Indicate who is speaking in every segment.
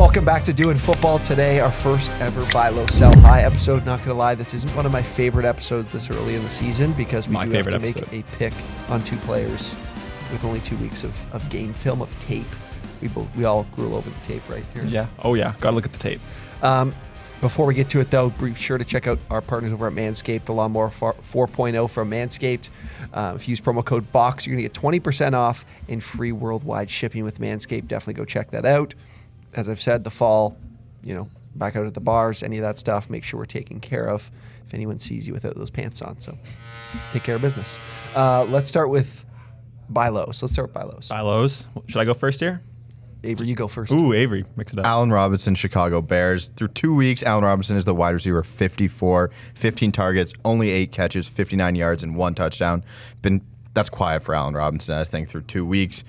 Speaker 1: Welcome back to Doing Football today, our first ever buy low, sell high episode. Not gonna lie, this isn't one of my favorite episodes this early in the season because we
Speaker 2: My
Speaker 1: do have to make a pick on two players with only two weeks of, of game film of tape. We both we all grew over the tape right here.
Speaker 2: Yeah. Oh yeah. Gotta look at the tape.
Speaker 1: Um, before we get to it, though, be sure to check out our partners over at Manscaped, the Lawnmower 4- 4.0 from Manscaped. Uh, if you use promo code BOX, you're going to get 20% off and free worldwide shipping with Manscaped. Definitely go check that out. As I've said, the fall, you know, back out at the bars, any of that stuff, make sure we're taken care of if anyone sees you without those pants on. So take care of business. Uh, let's start with buy lows. Let's start with buy lows.
Speaker 2: Buy lows. Should I go first here?
Speaker 1: Avery, you go first.
Speaker 2: Ooh, Avery, mix it up.
Speaker 3: Allen Robinson, Chicago Bears. Through two weeks, Allen Robinson is the wide receiver 54, 15 targets, only eight catches, 59 yards, and one touchdown. Been that's quiet for Allen Robinson, I think, through two weeks.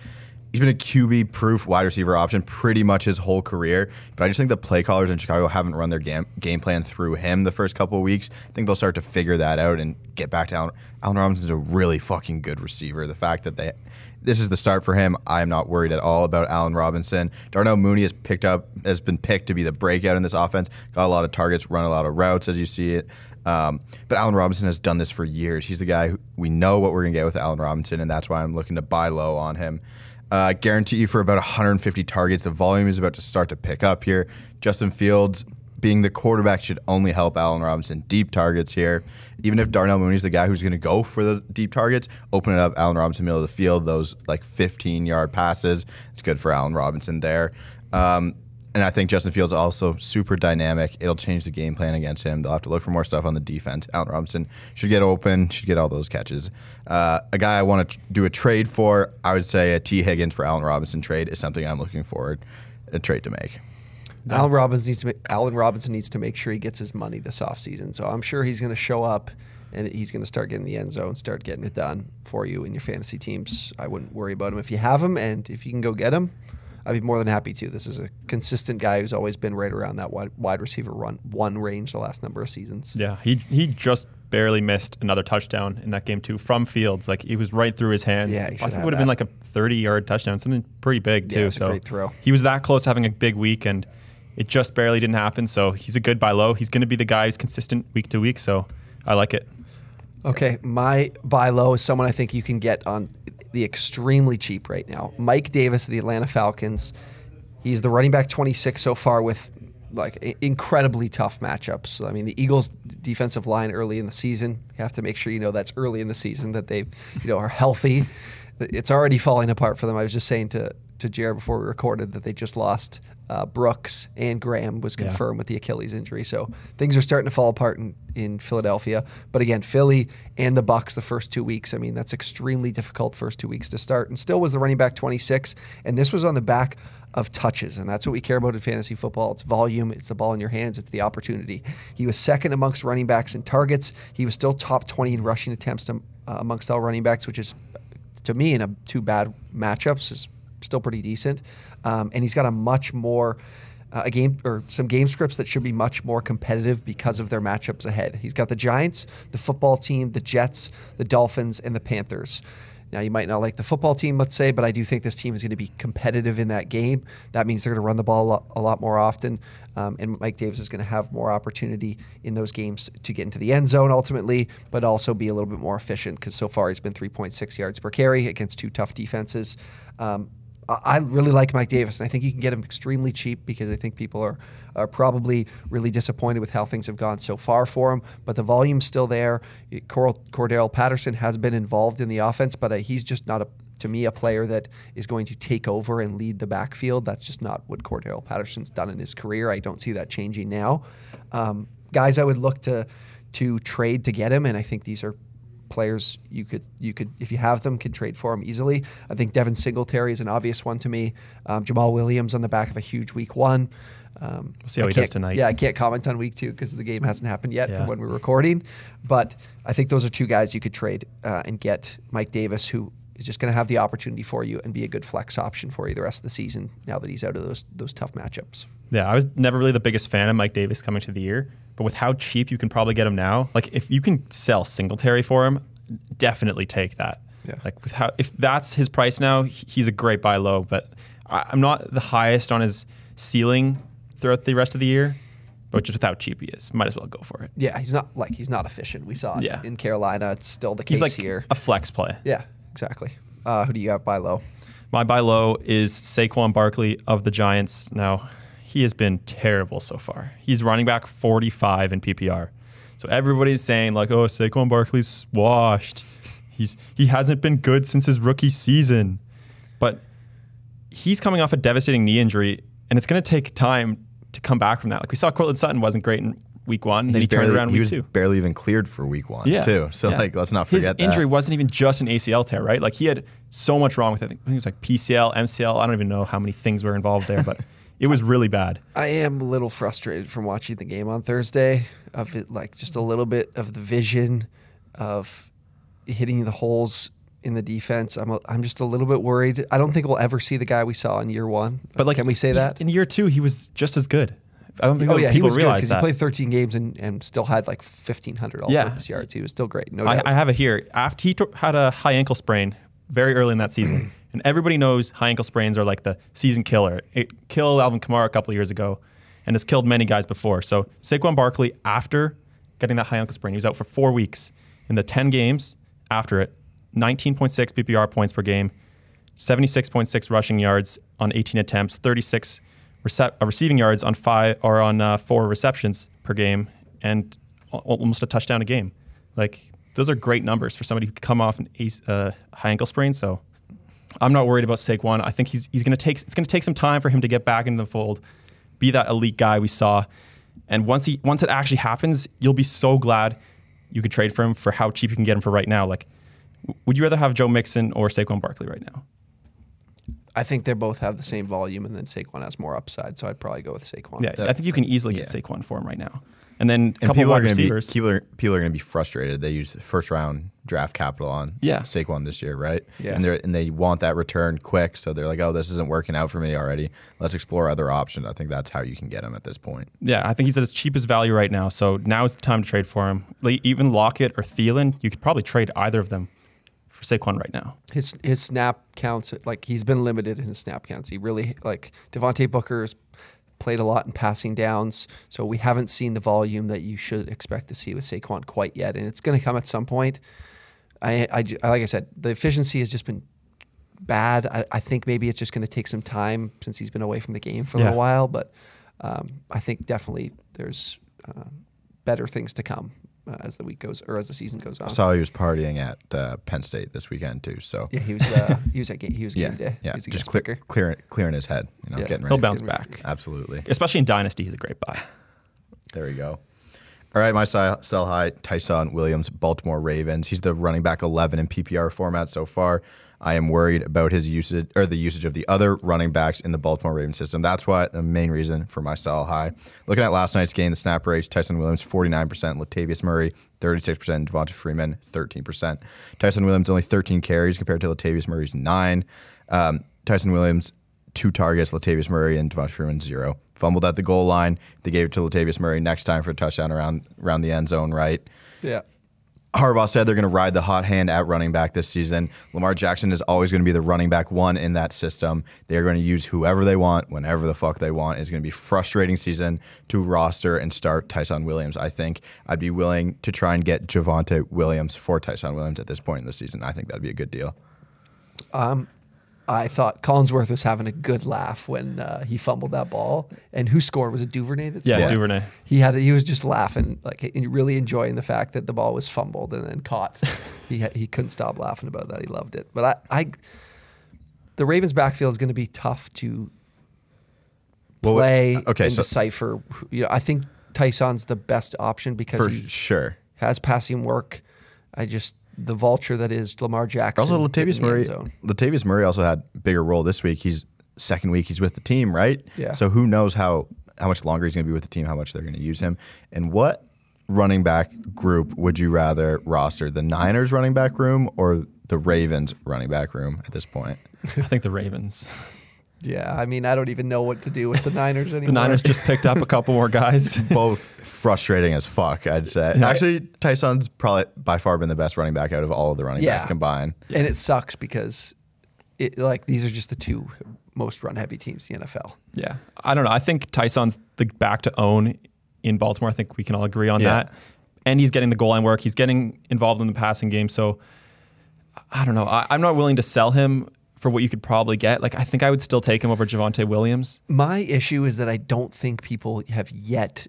Speaker 3: He's been a QB proof wide receiver option pretty much his whole career. But I just think the play callers in Chicago haven't run their game, game plan through him the first couple of weeks. I think they'll start to figure that out and get back to Allen. Allen Robinson's a really fucking good receiver. The fact that they this is the start for him. I'm not worried at all about Allen Robinson. Darnell Mooney has picked up has been picked to be the breakout in this offense. Got a lot of targets, run a lot of routes as you see it. Um, but Allen Robinson has done this for years. He's the guy who we know what we're gonna get with Allen Robinson, and that's why I'm looking to buy low on him. Uh, guarantee you for about 150 targets. The volume is about to start to pick up here. Justin Fields being the quarterback should only help Allen Robinson deep targets here. Even if Darnell Mooney's the guy who's going to go for the deep targets, open it up Allen Robinson middle of the field, those like 15 yard passes. It's good for Allen Robinson there. Um, and I think Justin Fields also super dynamic. It'll change the game plan against him. They'll have to look for more stuff on the defense. Allen Robinson should get open, should get all those catches. Uh, a guy I want to do a trade for, I would say a Tee Higgins for Allen Robinson trade is something I'm looking forward a trade to make.
Speaker 1: Allen Robinson needs to make, Allen Robinson needs to make sure he gets his money this offseason. So I'm sure he's going to show up and he's going to start getting the end zone, start getting it done for you in your fantasy teams. I wouldn't worry about him if you have him and if you can go get him. I'd be more than happy to. This is a consistent guy who's always been right around that wide, wide receiver run one range the last number of seasons.
Speaker 2: Yeah. He he just barely missed another touchdown in that game too from Fields. Like he was right through his hands.
Speaker 1: Yeah, he
Speaker 2: I think
Speaker 1: have
Speaker 2: it would have been like a 30 yard touchdown, something pretty big too.
Speaker 1: a
Speaker 2: so
Speaker 1: great throw.
Speaker 2: he was that close to having a big week and it just barely didn't happen. So he's a good buy low. He's going to be the guy who's consistent week to week. So I like it.
Speaker 1: Okay, my buy low is someone I think you can get on the extremely cheap right now. Mike Davis of the Atlanta Falcons. He's the running back 26 so far with like incredibly tough matchups. I mean, the Eagles' defensive line early in the season. You have to make sure you know that's early in the season that they, you know, are healthy. It's already falling apart for them. I was just saying to to Jared before we recorded that they just lost uh, Brooks and Graham was
Speaker 2: Yeah.
Speaker 1: confirmed with the Achilles injury. So things are starting to fall apart in, in Philadelphia. But again, Philly and the Bucs the first two weeks. I mean, that's extremely difficult first two weeks to start. And still was the running back 26. And this was on the back of touches. And that's what we care about in fantasy football. It's volume, it's the ball in your hands, it's the opportunity. He was second amongst running backs in targets. He was still top 20 in rushing attempts to, uh, amongst all running backs, which is to me in a two bad matchups is still pretty decent. Um, and he's got a much more uh, a game or some game scripts that should be much more competitive because of their matchups ahead. He's got the Giants, the football team, the Jets, the Dolphins, and the Panthers. Now you might not like the football team, let's say, but I do think this team is going to be competitive in that game. That means they're going to run the ball a lot, more often, um, and Mike Davis is going to have more opportunity in those games to get into the end zone ultimately, but also be a little bit more efficient because so far he's been 3.6 yards per carry against two tough defenses. Um, I really like Mike Davis, and I think you can get him extremely cheap because I think people are, are probably really disappointed with how things have gone so far for him. But the volume's still there. Cor- Cordarrelle Patterson has been involved in the offense, but uh, he's just not a to me a player that is going to take over and lead the backfield. That's just not what Cordarrelle Patterson's done in his career. I don't see that changing now. Um, guys, I would look to to trade to get him, and I think these are players you could you could if you have them can trade for them easily. I think Devin Singletary is an obvious one to me. Um, Jamaal Williams on the back of a huge week one. Um,
Speaker 2: We'll see how
Speaker 1: I
Speaker 2: he does tonight.
Speaker 1: Yeah, I can't comment on week two because the game hasn't happened yet
Speaker 2: Yeah.
Speaker 1: from when we're recording. But I think those are two guys you could trade uh, and get Mike Davis, who is just going to have the opportunity for you and be a good flex option for you the rest of the season now that he's out of those those tough matchups.
Speaker 2: Yeah, I was never really the biggest fan of Mike Davis coming to the year, but with how cheap you can probably get him now, like if you can sell Singletary for him, definitely take that.
Speaker 1: Yeah.
Speaker 2: Like with how if that's his price now, he's a great buy low. But I, I'm not the highest on his ceiling throughout the rest of the year, but just with how cheap he is, might as well go for it.
Speaker 1: Yeah, he's not like he's not efficient. We saw it
Speaker 2: Yeah.
Speaker 1: in Carolina. It's still the case
Speaker 2: He's like
Speaker 1: here.
Speaker 2: a flex play.
Speaker 1: Yeah, exactly. Uh, who do you have buy low?
Speaker 2: My buy low is Saquon Barkley of the Giants. Now, he has been terrible so far. He's running back 45 in PPR. So everybody's saying like, "Oh, Saquon Barkley's washed. He's he hasn't been good since his rookie season." But he's coming off a devastating knee injury, and it's going to take time to come back from that. Like we saw, Courtland Sutton wasn't great in week one, then he
Speaker 3: He's
Speaker 2: turned
Speaker 3: barely,
Speaker 2: around
Speaker 3: he
Speaker 2: week
Speaker 3: was
Speaker 2: two.
Speaker 3: barely even cleared for week one,
Speaker 2: Yeah,
Speaker 3: too. So
Speaker 2: yeah.
Speaker 3: like, let's not forget His
Speaker 2: injury
Speaker 3: that.
Speaker 2: wasn't even just an ACL tear, right? Like he had so much wrong with it. I think it was like PCL, MCL. I don't even know how many things were involved there, but it was really bad.
Speaker 1: I am a little frustrated from watching the game on Thursday. Of it, like just a little bit of the vision of hitting the holes in the defense. I'm a, I'm just a little bit worried. I don't think we'll ever see the guy we saw in year one.
Speaker 2: But like,
Speaker 1: can we say that?
Speaker 2: in year two? He was just as good. I don't think
Speaker 1: Oh yeah, he
Speaker 2: people
Speaker 1: was good
Speaker 2: realize
Speaker 1: because he played 13 games and, and still had like 1,500 all-purpose yards. He was still great. No
Speaker 2: I. I have it here. After he had a high ankle sprain very early in that season, and everybody knows high ankle sprains are like the season killer. It killed Alvin Kamara a couple of years ago, and has killed many guys before. So Saquon Barkley, after getting that high ankle sprain, he was out for four weeks. In the 10 games after it, 19.6 PPR points per game, 76.6 rushing yards on 18 attempts, 36 rece- uh, receiving yards on five or on uh, four receptions per game, and almost a touchdown a game. Like those are great numbers for somebody who could come off an ace, uh, high ankle sprain. So I'm not worried about Saquon. I think he's he's going to take it's going to take some time for him to get back into the fold, be that elite guy we saw, and once he once it actually happens, you'll be so glad you could trade for him for how cheap you can get him for right now. Like, would you rather have Joe Mixon or Saquon Barkley right now?
Speaker 1: I think they both have the same volume, and then Saquon has more upside. So I'd probably go with Saquon.
Speaker 2: Yeah, I think you can easily get
Speaker 3: yeah.
Speaker 2: Saquon for him right now. And then a couple
Speaker 3: people are
Speaker 2: wide
Speaker 3: going to be people are, people are going to be frustrated. They use first round draft capital on
Speaker 2: Yeah.
Speaker 3: Saquon this year, right?
Speaker 1: Yeah.
Speaker 3: And they and they want that return quick, so they're like, "Oh, this isn't working out for me already. Let's explore other options." I think that's how you can get him at this point.
Speaker 2: yeah, I think he's at his cheapest value right now. So now is the time to trade for him. Like, even Lockett or Thielen, you could probably trade either of them for Saquon right now.
Speaker 1: his his snap counts like he's been limited in his snap counts. He really like Devontae Booker's played a lot in passing downs, so we haven't seen the volume that you should expect to see with Saquon quite yet, and it's going to come at some point. I, I like I said, the efficiency has just been bad. I, I think maybe it's just going to take some time since he's been away from the game for a
Speaker 2: Yeah.
Speaker 1: little while, but um, I think definitely there's uh, better things to come uh, as the week goes or as the season goes on.
Speaker 3: I saw he was partying at uh, Penn State this weekend too. So
Speaker 1: yeah, he was uh, he was at game, he was
Speaker 3: yeah,
Speaker 1: game day.
Speaker 3: yeah,
Speaker 1: He was
Speaker 3: just
Speaker 1: guest
Speaker 3: clear, clearing clearing his head. You know,
Speaker 1: Yeah.
Speaker 3: getting ready.
Speaker 2: He'll bounce back.
Speaker 3: Absolutely.
Speaker 2: Especially in Dynasty, he's a great buy.
Speaker 3: There we go. All right, my sell, sell high, Ty'Son Williams, Baltimore Ravens. He's the running back 11 in PPR format so far. I am worried about his usage or the usage of the other running backs in the Baltimore Ravens system. That's why the main reason for my sell high. Looking at last night's game, the snap rates, Ty'Son Williams 49%, Latavius Murray 36%, Devonta Freeman 13%. Ty'Son Williams only 13 carries compared to Latavius Murray's nine. Um, Ty'Son Williams two targets, Latavius Murray and Devonta Freeman zero. Fumbled at the goal line. They gave it to Latavius Murray next time for a touchdown around around the end zone, right?
Speaker 1: Yeah.
Speaker 3: Harbaugh said they're going to ride the hot hand at running back this season. Lamar Jackson is always going to be the running back one in that system. They're going to use whoever they want, whenever the fuck they want. It's going to be frustrating season to roster and start Ty'Son Williams. I think I'd be willing to try and get Javonte Williams for Ty'Son Williams at this point in the season. I think that'd be a good deal.
Speaker 1: Um, I thought Collinsworth was having a good laugh when uh, he fumbled that ball. And who scored? Was it Duvernay that
Speaker 2: Yeah. Duvernay.
Speaker 1: He had he was just laughing, like really enjoying the fact that the ball was fumbled and then caught. he he couldn't stop laughing about that. He loved it. But I, I the Ravens backfield is going to be tough to
Speaker 3: Well,
Speaker 1: play
Speaker 3: okay,
Speaker 1: and
Speaker 3: so-
Speaker 1: decipher. You know, I think Ty'Son's the best option because
Speaker 3: For
Speaker 1: he
Speaker 3: sure.
Speaker 1: has passing work. I just the vulture that is Lamar Jackson.
Speaker 3: Also, Latavius
Speaker 1: the end
Speaker 3: Murray. Latavius Murray also had bigger role this week. He's second week. He's with the team, right?
Speaker 1: Yeah.
Speaker 3: So who knows how how much longer he's going to be with the team? How much they're going to use him? And what running back group would you rather roster? The Niners running back room or the Ravens running back room at this point?
Speaker 2: I think the Ravens.
Speaker 1: Yeah, I mean, I don't even know what to do with the Niners anymore.
Speaker 2: The Niners just picked up a couple more guys.
Speaker 3: Both frustrating as fuck. I'd say.
Speaker 2: Yeah.
Speaker 3: Actually, Ty'Son's probably by far been the best running back out of all of the running backs
Speaker 1: Yeah.
Speaker 3: combined.
Speaker 1: and it sucks because it like these are just the two most run heavy teams in the NFL.
Speaker 2: Yeah, I don't know. I think Ty'Son's the back to own in Baltimore. I think we can all agree on
Speaker 3: Yeah.
Speaker 2: that. And he's getting the goal line work. He's getting involved in the passing game. So I don't know. I, I'm not willing to sell him for what you could probably get. Like I think I would still take him over Javonte Williams.
Speaker 1: My issue is that I don't think people have yet.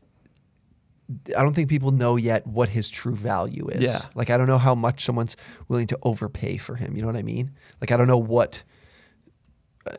Speaker 1: I don't think people know yet what his true value is.
Speaker 2: Yeah.
Speaker 1: Like I don't know how much someone's willing to overpay for him. You know what I mean? Like I don't know what uh,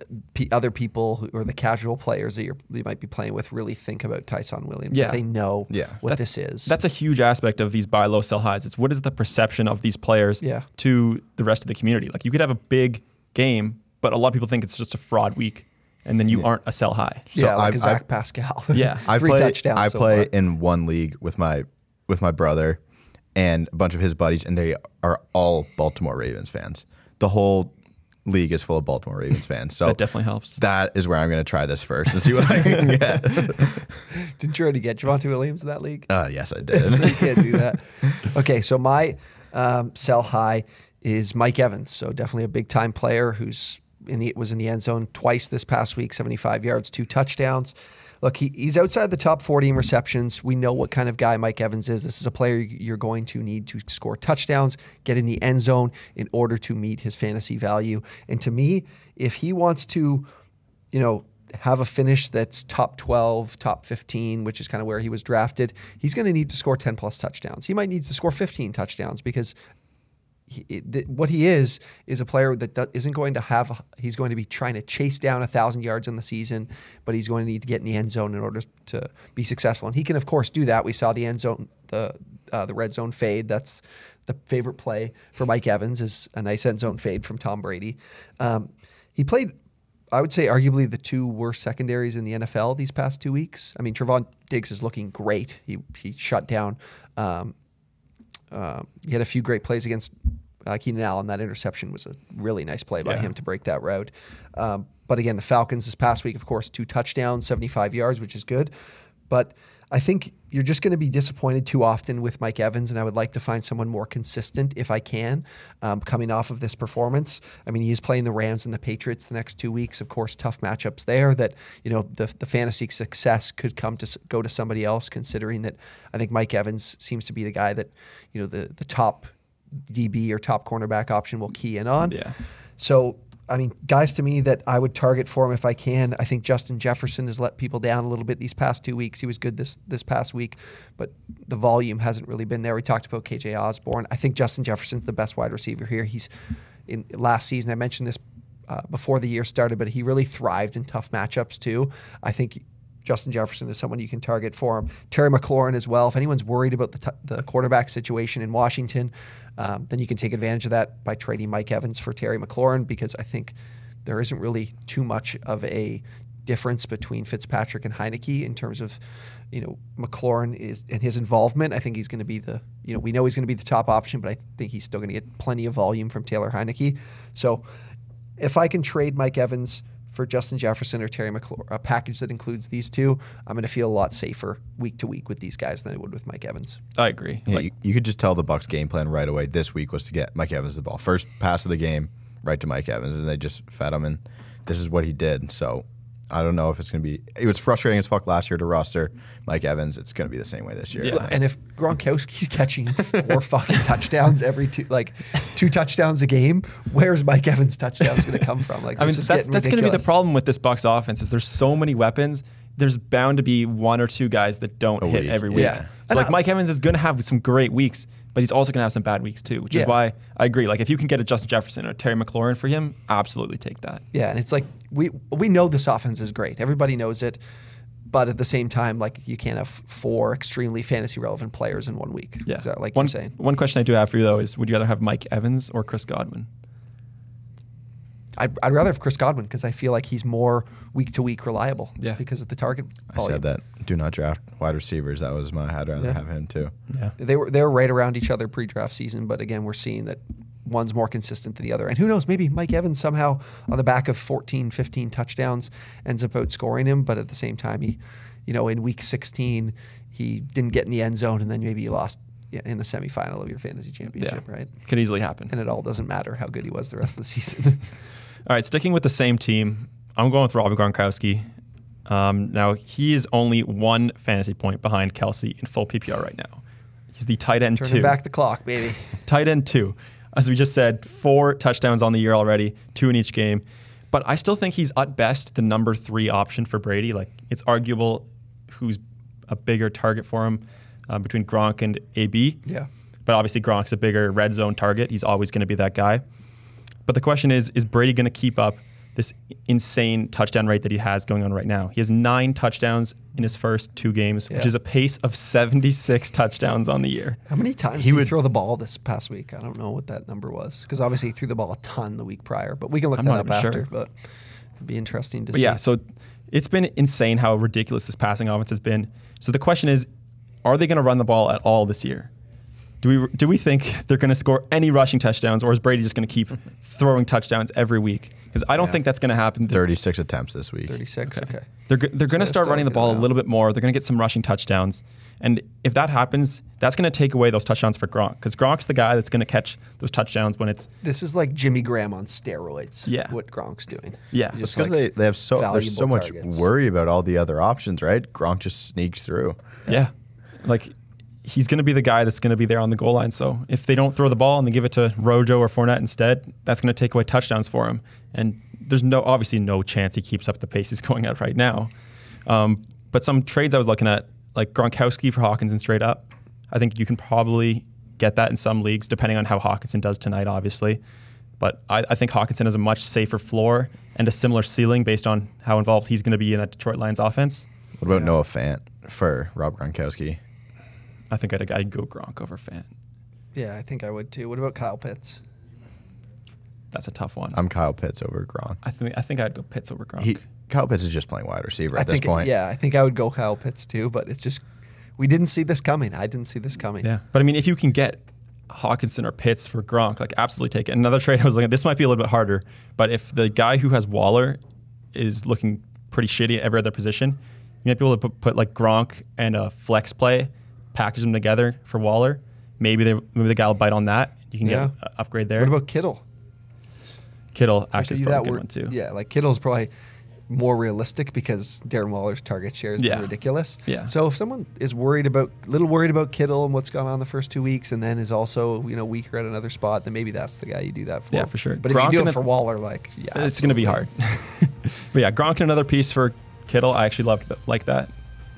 Speaker 1: other people who, or the casual players that you're, you might be playing with really think about Ty'Son Williams.
Speaker 2: Yeah.
Speaker 1: If they know
Speaker 3: Yeah.
Speaker 1: what this is.
Speaker 2: That's a huge aspect of these buy low, sell highs. It's what is the perception of these players
Speaker 1: Yeah.
Speaker 2: to the rest of the community. Like you could have a big game, but a lot of people think it's just a fraud week, and then you aren't a sell high.
Speaker 3: So
Speaker 1: yeah, like
Speaker 3: I've-
Speaker 1: Zach
Speaker 3: I've-
Speaker 1: Pascal.
Speaker 2: Yeah.
Speaker 3: I
Speaker 1: Three
Speaker 3: play.
Speaker 1: touchdowns
Speaker 3: I
Speaker 1: so
Speaker 3: play
Speaker 1: far.
Speaker 3: in one league with my with my brother and a bunch of his buddies, and they are all Baltimore Ravens fans. The whole league is full of Baltimore Ravens fans. So
Speaker 2: That definitely helps.
Speaker 3: That is where I'm going to try this first and see what I can get.
Speaker 1: Didn't you already get Javonte Williams in that league?
Speaker 3: Uh, yes, I did.
Speaker 1: so you can't do that. Okay, so my um, sell high is Mike Evans. So definitely a big time player who's in the was in the end zone twice this past week, 75 yards, two touchdowns. Look, he, he's outside the top 40 in receptions. We know what kind of guy Mike Evans is. This is a player you're going to need to score touchdowns, get in the end zone in order to meet his fantasy value. And to me, if he wants to, you know, have a finish that's top 12, top 15, which is kind of where he was drafted, he's going to need to score 10 plus touchdowns. He might need to score 15 touchdowns because he, th- what he is is a player that do, isn't going to have. He's going to be trying to chase down a thousand yards in the season, but he's going to need to get in the end zone in order to be successful. And he can, of course, do that. We saw the end zone, the uh, the red zone fade. That's the favorite play for Mike Evans is a nice end zone fade from Tom Brady. Um, he played. I would say arguably the two worst secondaries in the NFL these past two weeks. I mean, Trevon Diggs is looking great. He he shut down um, um, he had a few great plays against uh, Keenan Allen. That interception was a really nice play by
Speaker 2: Yeah.
Speaker 1: him to break that route. Um, but again, the Falcons this past week, of course, two touchdowns, 75 yards, which is good. But I think you're just going to be disappointed too often with Mike Evans, and I would like to find someone more consistent if I can. Um, coming off of this performance, I mean, he is playing the Rams and the Patriots the next two weeks. Of course, tough matchups there. That you know the the fantasy success could come to go to somebody else. Considering that, I think Mike Evans seems to be the guy that you know the the top DB or top cornerback option will key in on.
Speaker 2: Yeah.
Speaker 1: So, I mean, guys to me that I would target for him if I can. I think Justin Jefferson has let people down a little bit these past two weeks. He was good this this past week, but the volume hasn't really been there. We talked about KJ Osborn. I think Justin Jefferson's the best wide receiver here. He's in last season. I mentioned this uh, before the year started, but he really thrived in tough matchups too. I think Justin Jefferson is someone you can target for him. Terry McLaurin as well. If anyone's worried about the, the quarterback situation in Washington, um, then you can take advantage of that by trading Mike Evans for Terry McLaurin because I think there isn't really too much of a difference between Fitzpatrick and Heinicke in terms of, you know, McLaurin is and his involvement. I think he's going to be the, you know, we know he's going to be the top option, but I think he's still going to get plenty of volume from Taylor Heinicke. So if I can trade Mike Evans for Justin Jefferson or Terry McLaurin, a package that includes these two, I'm going to feel a lot safer week to week with these guys than I would with Mike Evans.
Speaker 2: I agree.
Speaker 3: Yeah,
Speaker 2: Like,
Speaker 3: you, you could just tell the Bucs game plan right away this week was to get Mike Evans the ball. First pass of the game, right to Mike Evans, and they just fed him, and this is what he did. So I don't know if it's going to be. It was frustrating as fuck last year to roster Mike Evans. It's going to be the same way this year.
Speaker 2: Yeah.
Speaker 1: And if Gronkowski's catching four fucking touchdowns every two, like two touchdowns a game, where's Mike Evans' touchdowns going to come from? Like,
Speaker 2: I mean, that's that's going to be the problem with this Bucs offense is there's so many weapons. There's bound to be one or two guys that don't
Speaker 3: A
Speaker 2: hit
Speaker 3: week,
Speaker 2: every week.
Speaker 3: yeah.
Speaker 2: So
Speaker 1: And
Speaker 2: like
Speaker 1: I-
Speaker 2: Mike Evans is going to have some great weeks, but he's also going to have some bad weeks too. Which
Speaker 1: Yeah.
Speaker 2: is why I agree. Like if you can get a Justin Jefferson or Terry McLaurin for him, absolutely take that.
Speaker 1: Yeah, and it's like we we know this offense is great. Everybody knows it, but at the same time, like you can't have four extremely fantasy relevant players in one week.
Speaker 2: Yeah.
Speaker 1: That like
Speaker 2: one,
Speaker 1: you're saying?
Speaker 2: One question I do have for you though is: Would you rather have Mike Evans or Chris Godwin?
Speaker 1: I'd, I'd rather have Chris Godwin because I feel like he's more week to week reliable.
Speaker 2: Yeah.
Speaker 1: because of the target.
Speaker 3: I said that. Do not draft wide receivers. That was my. I'd rather
Speaker 1: Yeah.
Speaker 3: have him too.
Speaker 2: Yeah.
Speaker 1: They were they were right around each other pre-draft season, but again, we're seeing that one's more consistent than the other. And who knows, maybe Mike Evans somehow on the back of 14, 15 touchdowns ends up outscoring him, but at the same time, he, you know, in week 16, he didn't get in the end zone, and then maybe he lost yeah, in the semifinal of your fantasy championship, right?
Speaker 2: Could easily happen.
Speaker 1: And it all doesn't matter how good he was the rest of the season.
Speaker 2: All right, sticking with the same team, I'm going with Robbie Gronkowski. Um, now he is only one fantasy point behind Kelce in full PPR right now. He's the tight end
Speaker 1: Turning
Speaker 2: two.
Speaker 1: back the clock, baby.
Speaker 2: tight end two. As we just said, four touchdowns on the year already, two in each game. But I still think he's at best the number three option for Brady. Like it's arguable who's a bigger target for him uh, between Gronk and AB.
Speaker 1: Yeah.
Speaker 2: But obviously Gronk's a bigger red zone target. He's always going to be that guy. But the question is, is Brady going to keep up this insane touchdown rate that he has going on right now? He has nine touchdowns in his first two games, which is a pace of 76 touchdowns on the year.
Speaker 1: How many times
Speaker 3: He
Speaker 1: did he
Speaker 3: would-
Speaker 1: throw the ball this past week? I don't know what that number was because obviously he threw the ball a ton the week prior, but we can look
Speaker 2: I'm
Speaker 1: that up
Speaker 2: even sure.
Speaker 1: after. But it'd be interesting to
Speaker 2: But
Speaker 1: see.
Speaker 2: yeah, so it's been insane how ridiculous this passing offense has been. So the question is, are they going to run the ball at all this year? Do we do we think they're going to score any rushing touchdowns, or is Brady just going to keep throwing touchdowns every week? Because I don't
Speaker 1: Yeah.
Speaker 2: think that's going to happen.
Speaker 3: 36 attempts this week.
Speaker 1: 36. Okay.
Speaker 2: They're, they're going to
Speaker 1: that's
Speaker 2: start running the
Speaker 1: good
Speaker 2: ball a little bit more. They're going to get some rushing touchdowns. And if that happens, that's going to take away those touchdowns for Gronk. Because Gronk's the guy that's going to catch those touchdowns when it's,
Speaker 1: This is like Jimmy Graham on steroids.
Speaker 2: Yeah.
Speaker 1: What Gronk's doing.
Speaker 2: Yeah.
Speaker 1: Just
Speaker 3: Because
Speaker 1: like
Speaker 3: they, they have so there's so
Speaker 1: valuable
Speaker 3: much
Speaker 1: targets.
Speaker 3: worry about all the other options, right? Gronk just sneaks through.
Speaker 2: yeah. Like, he's going to be the guy that's going to be there on the goal line. So if they don't throw the ball and they give it to Rojo or Fournette instead, that's going to take away touchdowns for him. And there's no, obviously, no chance he keeps up the pace he's going at right now. Um, but some trades I was looking at, like Gronkowski for Hockenson straight up, I think you can probably get that in some leagues, depending on how Hockenson does tonight, obviously. But I, I think Hockenson has a much safer floor and a similar ceiling based on how involved he's going to be in that Detroit Lions offense.
Speaker 3: What about Noah Fant for Rob Gronkowski?
Speaker 2: I think I'd, I'd go Gronk over Fant.
Speaker 1: Yeah, I think I would too. What about Kyle Pitts?
Speaker 2: That's a tough one.
Speaker 3: I'm Kyle Pitts over Gronk.
Speaker 2: I think I think I'd go Pitts over Gronk.
Speaker 3: He Kyle Pitts is just playing wide receiver
Speaker 1: I
Speaker 3: at this
Speaker 1: think
Speaker 3: point.
Speaker 1: yeah, I think I would go Kyle Pitts too, but it's just we didn't see this coming. I didn't see this coming.
Speaker 2: yeah, but I mean, if you can get Hockenson or Pitts for Gronk, like absolutely take it. Another trade I was looking at. This might be a little bit harder, but if the guy who has Waller is looking pretty shitty at every other position, you might be able to put, put like Gronk and a flex play, package them together for Waller. Maybe they maybe the guy will bite on that. You can
Speaker 1: Yeah.
Speaker 2: get an upgrade there.
Speaker 1: What about Kittle?
Speaker 2: Kittle? Actually, is probably a good one too.
Speaker 1: Yeah, like Kittle's probably more realistic because Darren Waller's target share is
Speaker 2: Yeah.
Speaker 1: ridiculous.
Speaker 2: Yeah.
Speaker 1: So if someone is worried about, a little worried about Kittle and what's gone on the first two weeks, and then is also you know weaker at another spot, then maybe that's the guy you do that for.
Speaker 2: Yeah, for sure.
Speaker 1: But if you do it for Waller, like yeah,
Speaker 2: it's going to be hard. but yeah, Gronk and another piece for Kittle. I actually love like that.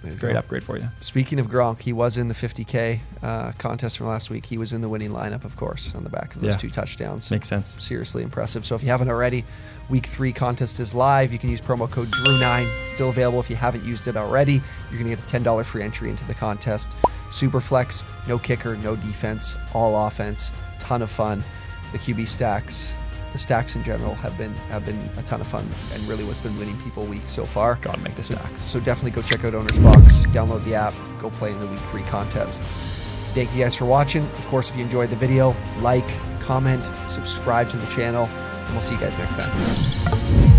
Speaker 2: It's a great
Speaker 1: go.
Speaker 2: upgrade for you.
Speaker 1: Speaking of Gronk, he was in the 50K uh, contest from last week. He was in the winning lineup, of course, on the back of those
Speaker 2: Yeah.
Speaker 1: two touchdowns.
Speaker 2: Makes sense.
Speaker 1: Seriously impressive. So if you haven't already, week three contest is live. You can use promo code Drew9. Still available if you haven't used it already. You're going to get a $10 free entry into the contest. Super flex, no kicker, no defense, all offense. Ton of fun. The QB stacks, the stacks in general have been have been a ton of fun and really what's been winning people week so far.
Speaker 2: Gotta make the stacks.
Speaker 1: So definitely go check out OwnersBox, download the app, go play in the week three contest. Thank you guys for watching. Of course, if you enjoyed the video, like, comment, subscribe to the channel, and we'll see you guys next time.